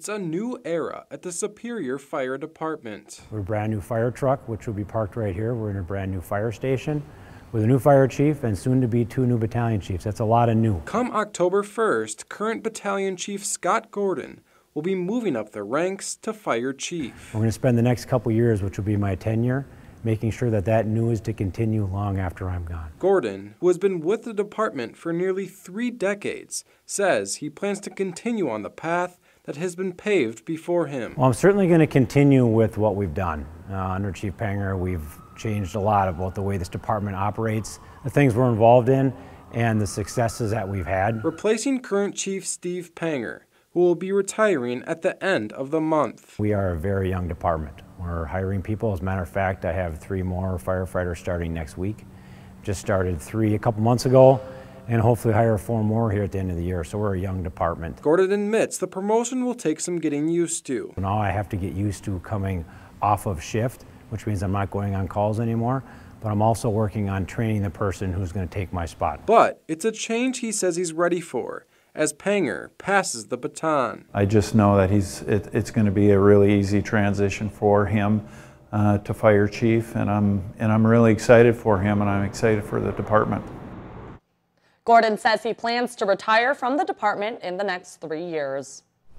It's a new era at the Superior Fire Department. We're a brand new fire truck, which will be parked right here. We're in a brand new fire station with a new fire chief and soon to be two new battalion chiefs. That's a lot of new. Come October 1st, current Battalion Chief Scott Gordon will be moving up the ranks to fire chief. We're going to spend the next couple years, which will be my tenure, making sure that that new is to continue long after I'm gone. Gordon, who has been with the department for nearly three decades, says he plans to continue on the path that has been paved before him. Well, I'm certainly going to continue with what we've done. Uh, under Chief Panger, we've changed a lot about the way this department operates, the things we're involved in, and the successes that we've had. Replacing current Chief Steve Panger, who will be retiring at the end of the month. We are a very young department. We're hiring people. As a matter of fact, I have three more firefighters starting next week. Just started three a couple months ago and hopefully hire four more here at the end of the year. So we're a young department. Gordon admits the promotion will take some getting used to. Now I have to get used to coming off of shift, which means I'm not going on calls anymore, but I'm also working on training the person who's going to take my spot. But it's a change he says he's ready for as Panger passes the baton. I just know that he's it, it's going to be a really easy transition for him uh, to fire chief, and I'm and I'm really excited for him, and I'm excited for the department. Gordon says he plans to retire from the department in the next three years.